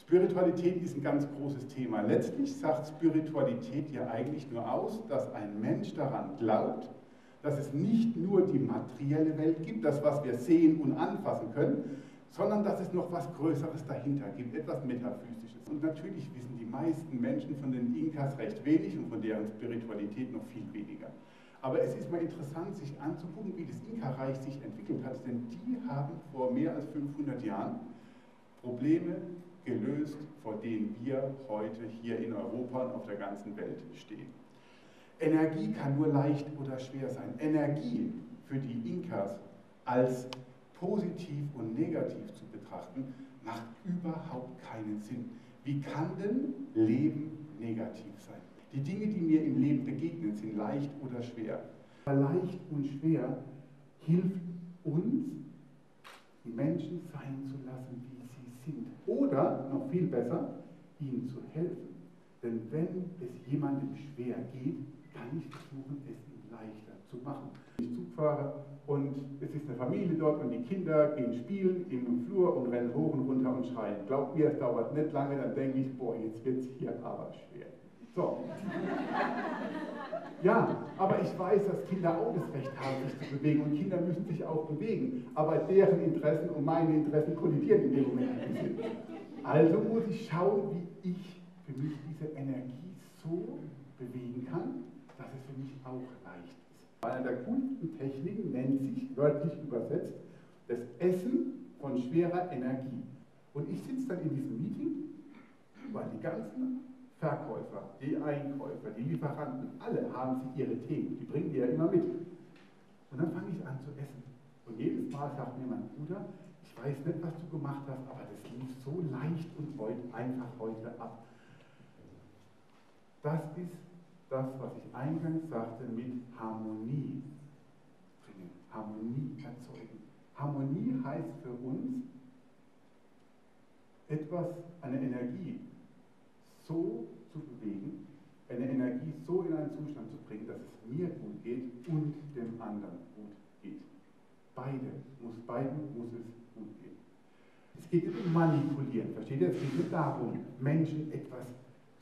Spiritualität ist ein ganz großes Thema. Letztlich sagt Spiritualität ja eigentlich nur aus, dass ein Mensch daran glaubt, dass es nicht nur die materielle Welt gibt, das, was wir sehen und anfassen können, sondern dass es noch was Größeres dahinter gibt, etwas Metaphysisches. Und natürlich wissen die meisten Menschen von den Inkas recht wenig und von deren Spiritualität noch viel weniger. Aber es ist mal interessant, sich anzugucken, wie das Inka-Reich sich entwickelt hat, denn die haben vor mehr als 500 Jahren Probleme gelöst, vor denen wir heute hier in Europa und auf der ganzen Welt stehen. Energie kann nur leicht oder schwer sein. Energie für die Inkas als positiv und negativ zu betrachten, macht überhaupt keinen Sinn. Wie kann denn Leben negativ sein? Die Dinge, die mir im Leben begegnen, sind leicht oder schwer. Aber leicht und schwer hilft uns, Menschen sein zu lassen, wie. Oder, noch viel besser, ihnen zu helfen. Denn wenn es jemandem schwer geht, kann ich versuchen, es ihm leichter zu machen. Ich Zug fahre und Familie dort und die Kinder gehen spielen im Flur und rennen hoch und runter und schreien. Glaubt mir, es dauert nicht lange, dann denke ich, boah, jetzt wird es hier aber schwer. So. Ja, aber ich weiß, dass Kinder auch das Recht haben, sich zu bewegen und Kinder müssen sich auch bewegen. Aber deren Interessen und meine Interessen kollidieren in dem Moment ein bisschen. Also muss ich schauen, wie ich für mich diese Energie so bewegen kann, dass es für mich auch leicht ist. Eine der coolsten Techniken nennt sich, wörtlich übersetzt, das Essen von schwerer Energie. Und ich sitze dann in diesem Meeting, weil die ganzen Verkäufer, die Einkäufer, die Lieferanten, alle haben sie ihre Themen, die bringen die ja immer mit. Und dann fange ich an zu essen. Und jedes Mal sagt mir mein Bruder, ich weiß nicht, was du gemacht hast, aber das lief so leicht und heute, einfach heute ab. Das ist das, was ich eingangs sagte, mit Harmonie bringen, Harmonie erzeugen. Harmonie heißt für uns, etwas, eine Energie so zu bewegen, eine Energie so in einen Zustand zu bringen, dass es mir gut geht und dem anderen gut geht. Beide, muss, beiden muss es gut gehen. Es geht nicht um Manipulieren, versteht ihr? Es geht nicht darum, Menschen etwas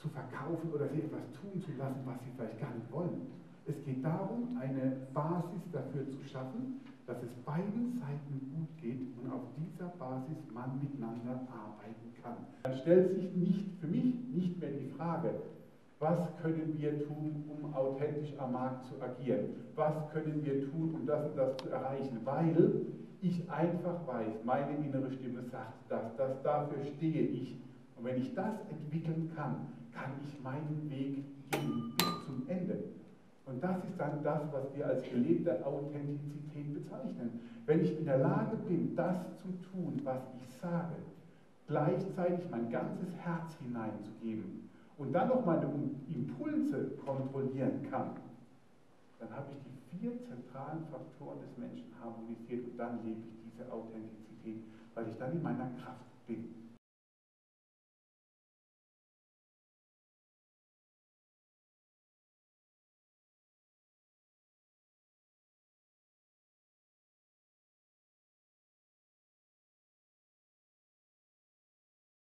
zu verkaufen oder sie etwas tun zu lassen, was sie vielleicht gar nicht wollen. Es geht darum, eine Basis dafür zu schaffen, dass es beiden Seiten gut geht und auf dieser Basis man miteinander arbeiten kann. Dann stellt sich nicht, für mich nicht mehr die Frage, was können wir tun, um authentisch am Markt zu agieren? Was können wir tun, um das und das zu erreichen? Weil ich einfach weiß, meine innere Stimme sagt das, das, dafür stehe ich. Und wenn ich das entwickeln kann, kann ich meinen Weg gehen bis zum Ende. Und das ist dann das, was wir als gelebte Authentizität bezeichnen. Wenn ich in der Lage bin, das zu tun, was ich sage, gleichzeitig mein ganzes Herz hineinzugeben und dann noch meine Impulse kontrollieren kann, dann habe ich die vier zentralen Faktoren des Menschen harmonisiert und dann lebe ich diese Authentizität, weil ich dann in meiner Kraft bin.